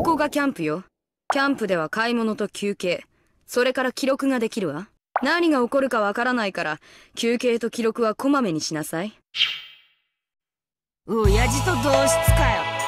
ここがキャンプよ。キャンプでは買い物と休憩、それから記録ができるわ。何が起こるかわからないから、休憩と記録はこまめにしなさい。親父と同室かよ。